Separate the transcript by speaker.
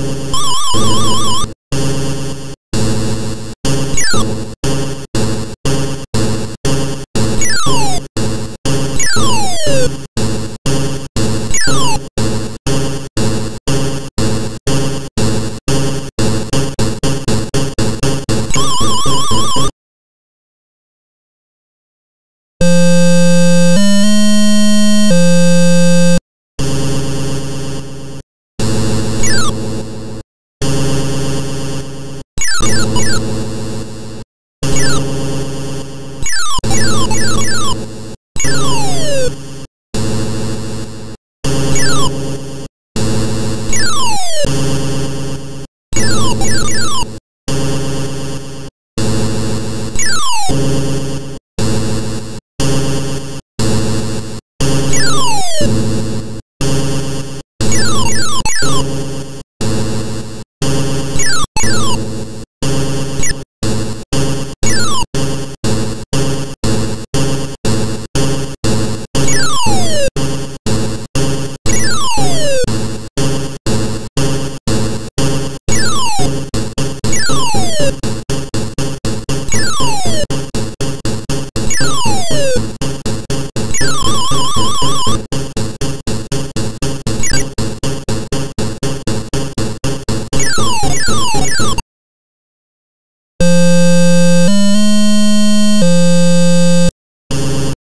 Speaker 1: you.